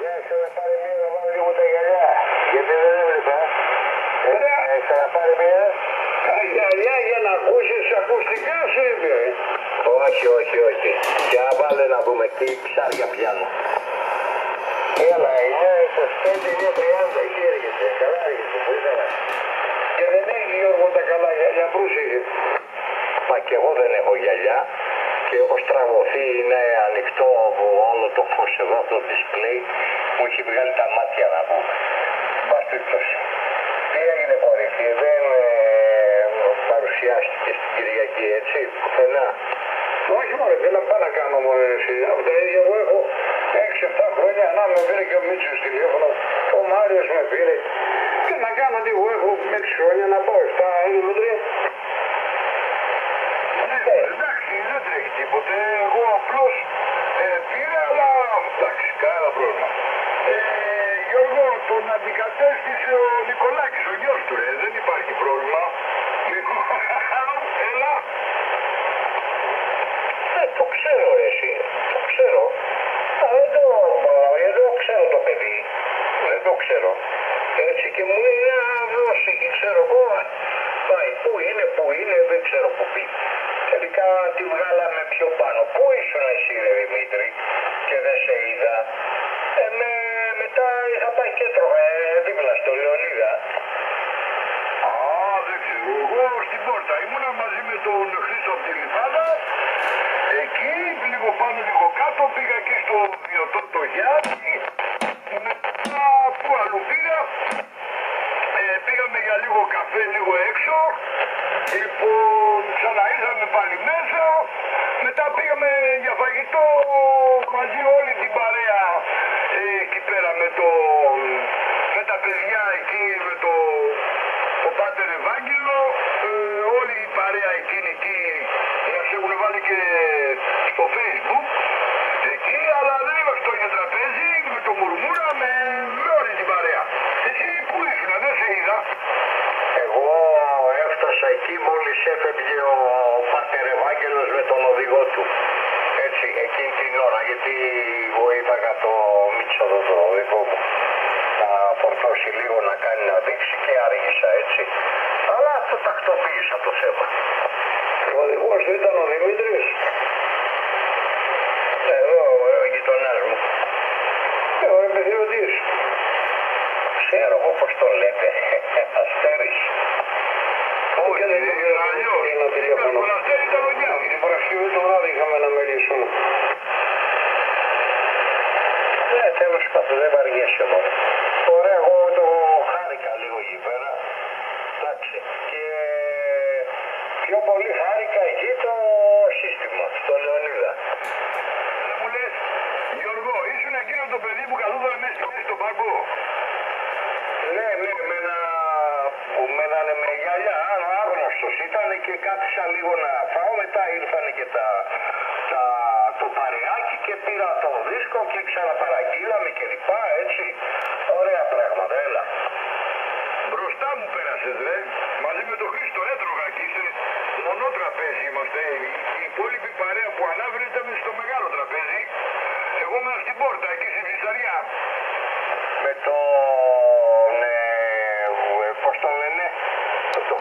Για ξαναπάρει μία να βάλω λίγο τα γυαλιά. Γιατί δεν έβλεπα. Ε, ξαναπάρει μία. Τα γυαλιά για να ακούσεις ακουστικά σου είπε. Όχι, όχι, όχι. Για βάλε να δούμε τι ψάρια πιάνω. Έλα, 9, 25, 9, 30. Εκεί έρχεται. Καλά έρχεται. Πού ήθελα. Και δεν έχει Γιώργο τα καλά γυαλιά είχε. Μα και εγώ δεν έχω γυαλιά. Και έχω στραβωθεί, είναι ανοιχτό όλο το φως εδώ το display. Μου έχει βγάλει τα μάτια να πούμε. Μπας περιπτώσει. Τι έγινε κορίτσι, δεν ε, παρουσιάστηκες στην Κυριακή, έτσι, πουθενά; Όχι μόνο, θέλω να πάω να κάνω μόνο εσύ. Από τα ίδια εγώ έχω 6-7 χρόνια να με πήρε και ο Μίτσος τηλέφωνο. Ο Μάριος με πήρε. Και να κάνω τι εγώ έχω 6 χρόνια να πάω 7 Δημήτρη. Ναι, εντάξει, δεν τρέχει τίποτε. Εγώ απλώς πρόβλημα. Ε, Γιώργο, τον αντικατέστησε ο Νικολάκης, ο γιος του, ρε. Δεν υπάρχει πρόβλημα. Λοιπόν, Έλα. Ε, το ξέρω, ρε, εσύ. Το ξέρω. Α, δεν το, δεν το ξέρω το παιδί. Δεν το ξέρω. Έτσι και μου λέει, να δώσει και ξέρω εγώ. Πάει, πού είναι, πού είναι, δεν ξέρω πού πήγε. Τελικά τη βγάλαμε πιο πάνω. Πού ήσουν εσύ, ρε Δημήτρη, και δεν σε είδα. Ε, με, μετά είχα πάει και έτρωγα ε, δίπλα στο Λεωνίδα. Α, δεν ξέρω. Εγώ στην πόρτα ήμουνα μαζί με τον Χρήστο από τη Λιβάδα. Εκεί, λίγο πάνω, λίγο κάτω, πήγα και στο βιωτό το Γιάννη. Μετά, πού αλλού πήγα. Ε, πήγαμε για λίγο καφέ, λίγο έξω. Λοιπόν, ξαναήρθαμε πάλι μέσα. Μετά πήγαμε για φαγητό μαζί όλη την παρέα ε, εκεί πέρα με το με τα παιδιά εκεί με το ο Πάτερ Ευάγγελο ε, όλη η παρέα εκείνη εκεί μας έχουν βάλει και στο facebook εκεί αλλά δεν είμαστε στο ίδιο τραπέζι με το μουρμούρα με, με όλη την παρέα εσύ που ήσουν δεν σε είδα εγώ έφτασα εκεί μόλις έφευγε ο Πάτερ Ευάγγελος με τον οδηγό του. Έτσι, εκείνη την ώρα, γιατί βοήθαγα το Μίτσο εδώ το δικό μου. Årshytta, da. Vi må i. και κάθισα λίγο να φάω, μετά ήρθαν και τα, τα, το παρεάκι και πήρα το δίσκο και ξαναπαραγγείλαμε και λοιπά, έτσι. Ωραία πράγματα, έλα. Μπροστά μου πέρασες ρε, μαζί με τον Χρήστο έτρωγα και είσαι μονό τραπέζι είμαστε. Η υπόλοιπη παρέα που ανάβρε ήταν στο μεγάλο τραπέζι. Εγώ ήμουν στην πόρτα εκεί στη Φυσαριά.